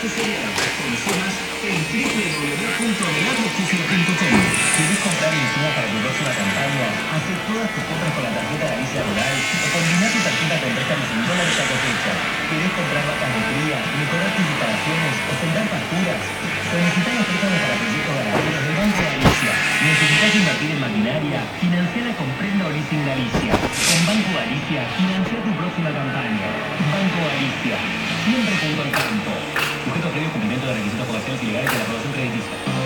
tu cereal. Conoce más en www.velarjusticia.com. ¿Quieres comprar insumos para tu próxima campaña? Haces todas tus compras con la tarjeta Galicia Rural o combinar tu tarjeta con préstamos en dólares a cosecha. ¿Quieres comprar vacas de cría, mejorar tus instalaciones o sembrar pasturas? Solicitamos préstamos para proyectos ganaderos del Banco Galicia. ¿Necesitas invertir en maquinaria? Financiala con Prenda o Leasing Galicia. Con Banco Galicia, financia tu próxima campaña. Banco Galicia, siempre junto al campo. Previo cumplimiento de requisitos comerciales y legales de la aprobación crediticia.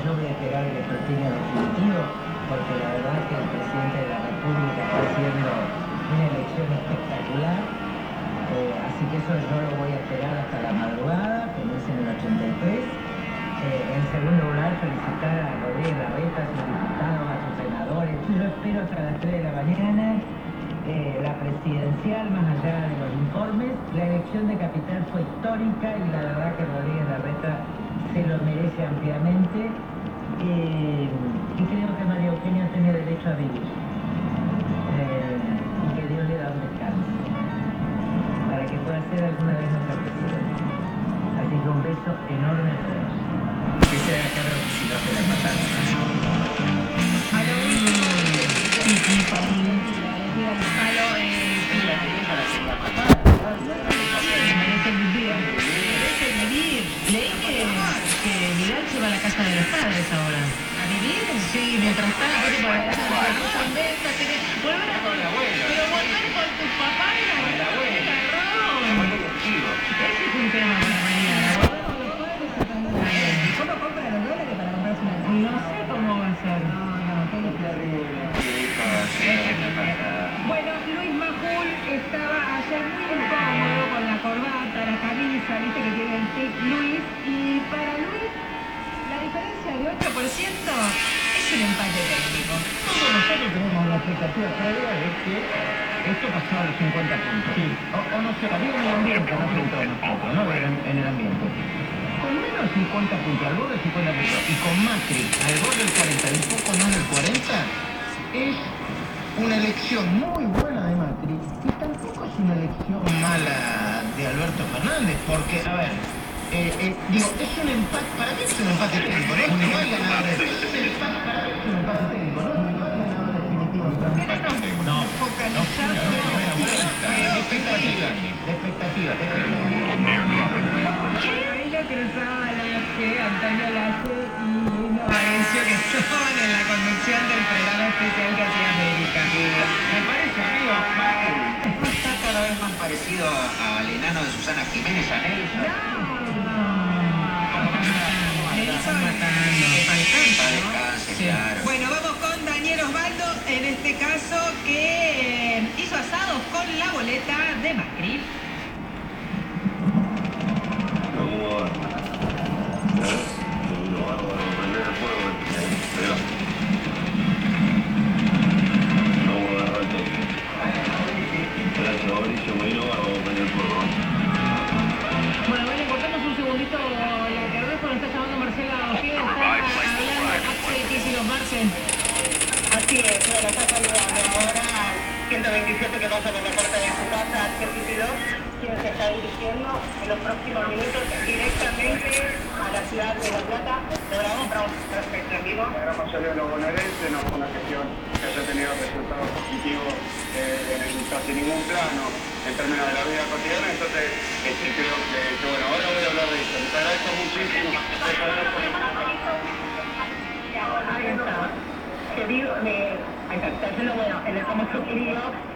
Yo voy a esperar el escrutinio definitivo, porque la verdad que el presidente de la República está haciendo una elección espectacular. Eh, así que eso yo lo voy a esperar hasta la madrugada, como es en el 83. Eh, en segundo lugar, felicitar a Rodríguez Larreta, a sus diputados, a sus senadores. Yo espero hasta las 3 de la mañana eh, la presidencial, más allá de los informes. La elección de capital fue histórica y la verdad que Rodríguez Larreta se lo merece ampliamente. En, el ambiente. Con menos de 50 puntos, al borde de 50 puntos, y con Macri al borde del 40 y un poco más del 40, es una elección muy buena de Macri y tampoco es una elección mala de Alberto Fernández, porque, a ver, eh, eh, digo, es un empate, para mí es un empate técnico, ¿no? No hay ganadores, es un empate, para es un empate técnico, ¿no? No hay ganador definitivo. No, parecido al enano de Susana Jiménez, a Nelson? Nelson matando, Para descanse, claro. Bueno, vamos con Daniel Osvaldo, en este caso, que eh, hizo asados con la boleta de Macri. Este, que, que, bueno, ahora voy a hablar de eso. Les agradezco muchísimo. Que digo, me, bueno, en el famoso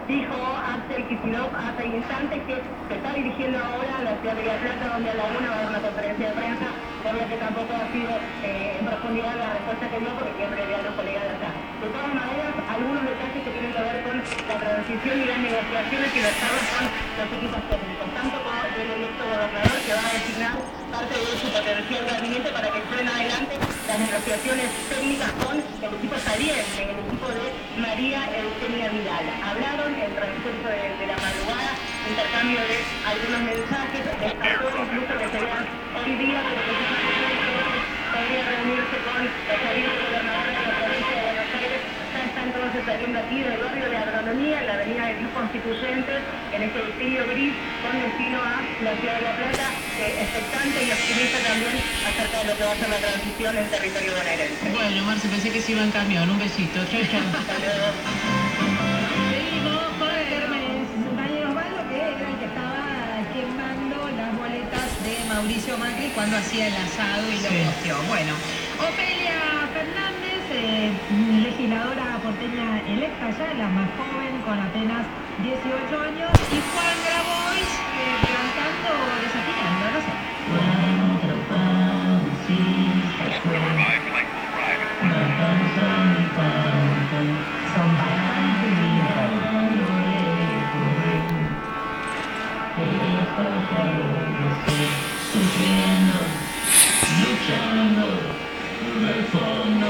dijo Axel Kicillof hace instantes que se está dirigiendo ahora a la ciudad de La Plata, donde a la una va a haber una conferencia de prensa, por lo que tampoco ha sido eh, en profundidad la respuesta que dio, porque siempre había los colegas de acá. De todas maneras, algunos detalles que tienen que ver con la transición y las negociaciones y las charlas con los equipos técnicos, tanto con el electo gobernador que va a designar parte de su potencial gabinete para que lleven adelante las negociaciones técnicas con el equipo saliente, el equipo de María Eugenia Vidal. Hablaron en el transcurso de, la madrugada, intercambio de algunos mensajes, destacó incluso que serían hoy día, pero que podría reunirse con los salientes gobernadores de la provincia de Buenos Aires. Ya entonces saliendo aquí del barrio de Agronomía, en la avenida de Club Constituyentes, en este vestido gris, con destino a la ciudad de La Plata, eh, expectante y optimista también acerca de lo que va a ser la transición en territorio bonaerense. Bueno, Marce, pensé que se iba en camión, un besito, chau, chau. Hasta luego. Seguimos con Hermes Daniel Osvaldo, que era el que estaba quemando las boletas de Mauricio Macri cuando hacía el asado y lo posteó. Bueno, Ofelia Fernández, eh, legisladora porteña electa ya, la más joven, con apenas 18 años, y Juan Grabois eh, cantando, desafinando, no sé. Sufriendo, luchando, de fondo,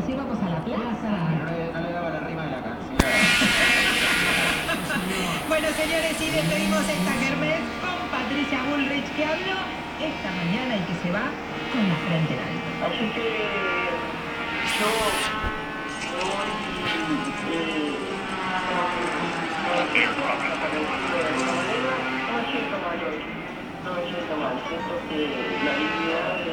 decir vamos a la plaza. No le, no le daba la rima de la canción. Bueno, señores, y despedimos esta kermés con Patricia Bullrich, que habló esta mañana y que se va con la frente en alto. Así que yo, eh, no me siento mal hoy, no me siento mal, siento que la dignidad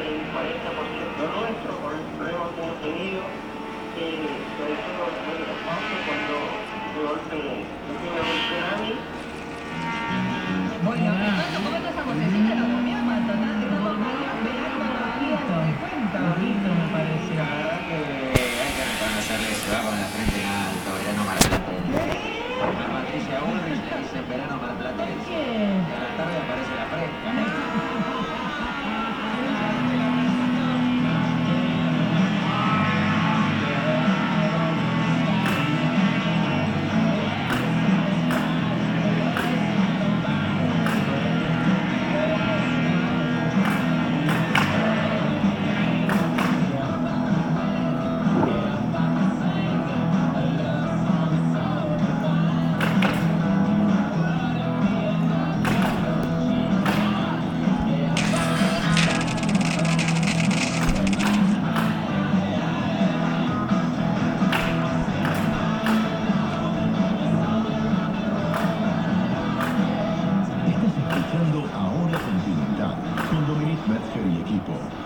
থাকতো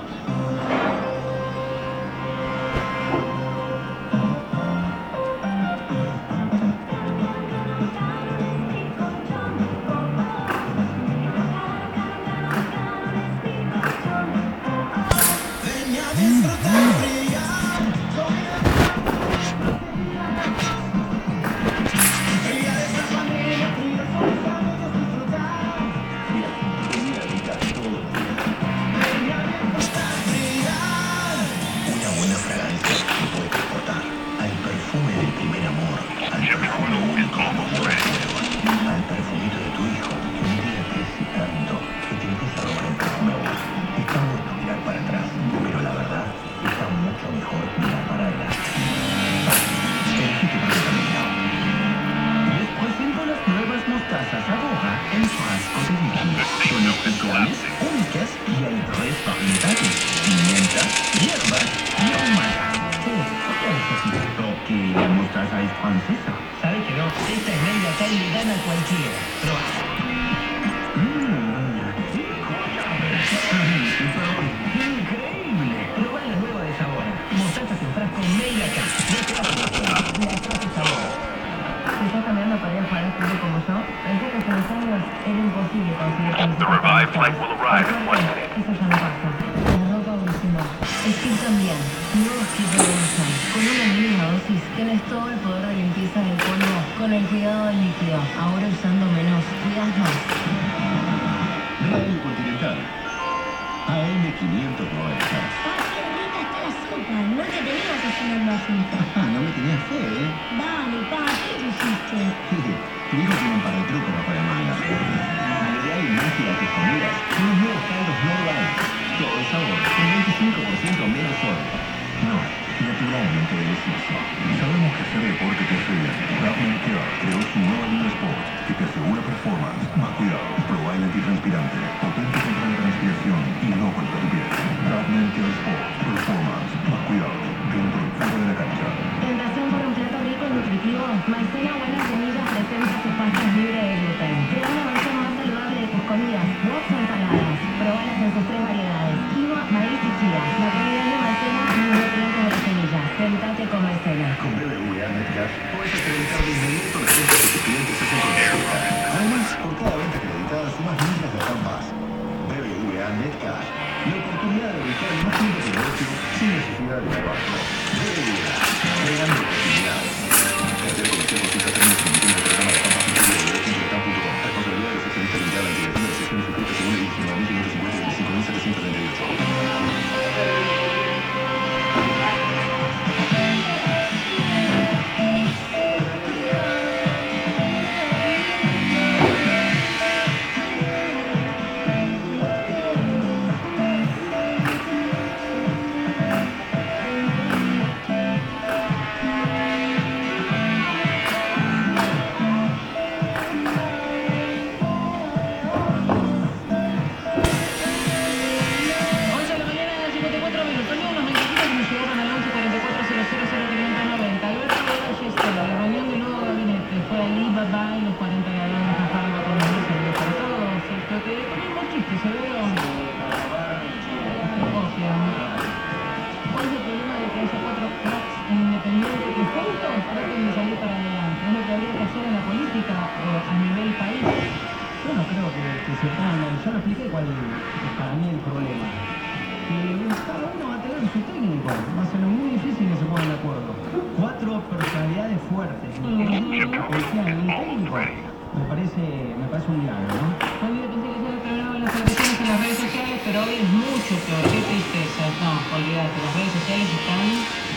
Que la mostaza es francesa. ¿Sabes que no? Esta es media acá y gana a cualquiera. Probá. Mmm, increíble. Probá la nueva de sabor. Mostazas en frasco media acá. No te vas a arrepentir. La frase sabor. Si estás cambiando para ir a jugar al fútbol como yo, pensé que hace unos años era imposible conseguir camisetas revived para flight will arrive in one suerte, Eso ya no pasa. La ropa evolucionó. El kit también. Nuevos kits de Wilson. Con una mínima dosis tienes todo el poder de limpieza del polvo con el cuidado del líquido. Ahora usando menos. Cuidas más. Radio Continental. AM 590. ¡Ah, qué rica está la sopa! No te tenía cocinando así. no me tenías fe, ¿eh? Dale, pa, ¿qué pusiste? Sabemos que hacer deporte te bien. Rapid Care creó su nueva línea Sport que te asegura performance, más cuidado, proba el antitranspirante, potente mí el problema. Que cada uno va a tener su técnico, va a ser muy difícil que se pongan de acuerdo. Cuatro personalidades fuertes, decían un técnico, me parece, me parece un milagro, ¿no? Que se las agresiones en las redes sociales, pero hoy es mucho peor. Qué tristeza. No, olvídate, las redes sociales están...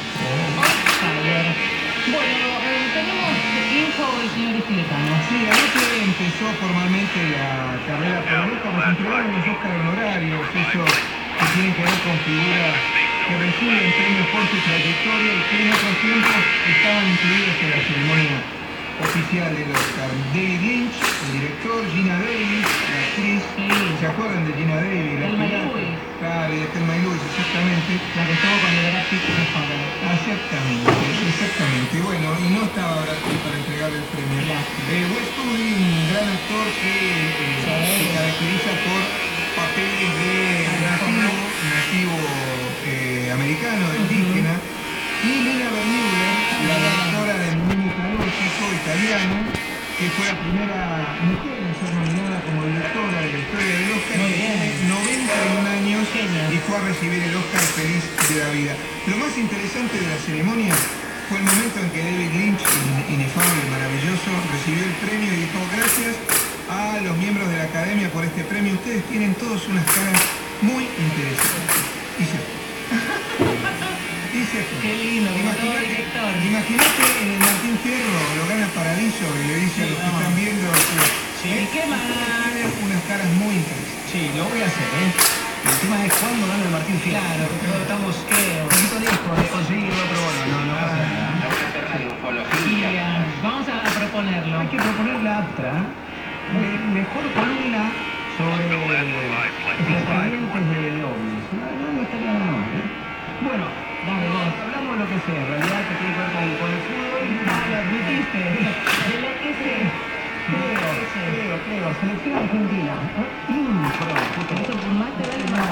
Fire. Bueno, eh, tenemos info del señor Esquiletano. Sí, anoche empezó formalmente la carrera el Oscar, nos entregaron los Oscar honorarios, esos que tienen que ver con figuras que reciben premios por su trayectoria y que en otros tiempos estaban incluidos en la ceremonia oficial del Oscar. David Lynch, el director, Gina Davis, la actriz, Sí. ¿se acuerdan de Gina Davis? La Thelma. Claro, de Thelma Louise, exactamente. La que con el Brad Pitt de. Exactamente, exactamente. Bueno, y no estaba Brad Pitt para entregar el premio. Eh, Wes Studi, un gran actor que eh, se caracteriza por papeles de nativo, nativo eh, americano, de indígena. Y Lena Bermuda, la directora mitológico italiano, que fue la primera mujer en ser nominada como directora de la historia del Oscar, Muy que bien. tiene 91 años y fue a recibir el Oscar feliz de la vida. Lo más interesante de la ceremonia fue el momento en que David Lynch, in- inefable, maravilloso, recibió el premio y dijo gracias a los miembros de la academia por este premio. Ustedes tienen todos unas caras muy interesantes. Y se dice, Qué lindo, imagínate, imagínate en el Martín Fierro, lo gana Paradiso y le dice a los que no. están viendo que Sí. ¿Y qué más? tiene unas caras muy interesantes. Sí, lo voy a hacer, ¿eh? El tema es cuándo gana el Martín Fierro. Claro, Pero estamos ¿qué? un poquito lejos de conseguirlo, pero bueno, no, no pasa nada. Vamos a proponerlo. Hay que proponer la APTRA, me- mejor columna sobre extraterrestres de ovnis. No, no, estaría mal, ¿eh? Bueno, Dale vos. hablamos lo que sea, en realidad que tiene que ver con, con el fútbol. Ah, lo admitiste. De lo que sé. Creo, creo, creo, selección argentina. Mm, justo. Eso fumaste, dale más.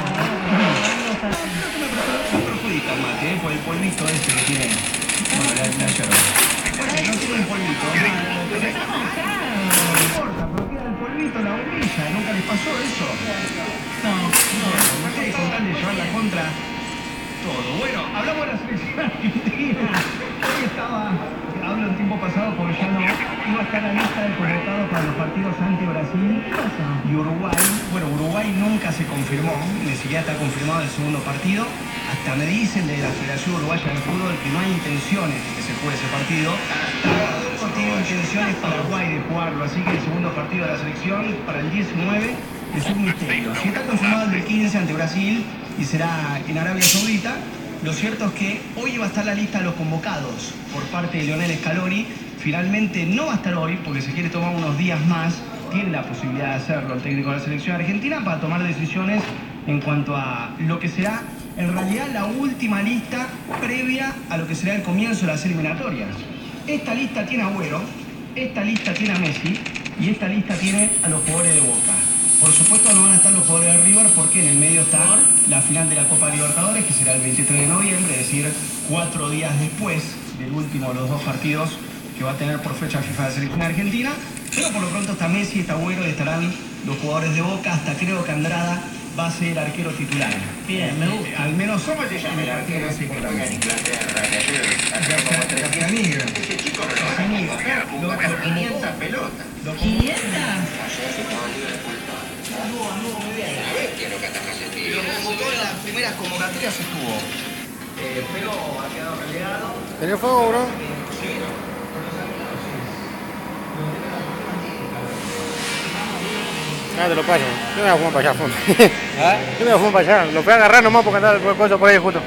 No perjudica el mate, ¿eh? por el polvito este que tiene. Bueno, la, la yerba. No tiene polvito. No importa, pero queda el polvito en la bombilla. ¿Nunca les pasó eso? No, no. Con tal de llevar la contra Bueno, hablamos de la selección argentina. Hoy estaba, hablo en tiempo pasado porque ya no iba a estar la lista de convocados para los partidos ante Brasil y Uruguay. Bueno, Uruguay nunca se confirmó, ni siquiera está confirmado el segundo partido. Hasta me dicen de la Federación Uruguaya de Fútbol que no hay intenciones de que se juegue ese partido. Tampoco tiene intenciones Paraguay de jugarlo, así que el segundo partido de la selección para el 19 es un misterio. Si está confirmado el del 15 ante Brasil y será en Arabia Saudita, lo cierto es que hoy va a estar la lista de los convocados por parte de Lionel Scaloni. Finalmente no va a estar hoy porque se quiere tomar unos días más. Tiene la posibilidad de hacerlo el técnico de la selección argentina para tomar decisiones en cuanto a lo que será en realidad la última lista previa a lo que será el comienzo de las eliminatorias. Esta lista tiene a Agüero, esta lista tiene a Messi y esta lista tiene a los jugadores de Boca. Por supuesto no van a estar los jugadores de River porque en el medio está la final de la Copa Libertadores, que será el 23 de noviembre, es decir, cuatro días después del último de los dos partidos que va a tener por fecha FIFA de selección argentina. Pero por lo pronto está Messi, está Güero estarán los jugadores de Boca, hasta creo que Andrada va a ser arquero titular. Bien, me eh, gusta. Al menos... ¿Cómo se llama el arquero más importante? Inglaterra, que chico 500 pelotas. ¿500? anduvo, anduvo muy bien. A ver, quiero que atacase el tiro. Lo convocó en las primeras convocatorias estuvo. Eh, pero ha quedado relegado. ¿Tenía fuego, bro? Sí, no. Ah, te lo paso. Yo me voy a fumar para allá, fondo. ¿Ah? Yo me voy a fumar para allá. Lo voy a agarrar nomás porque andaba el coso por ahí justo.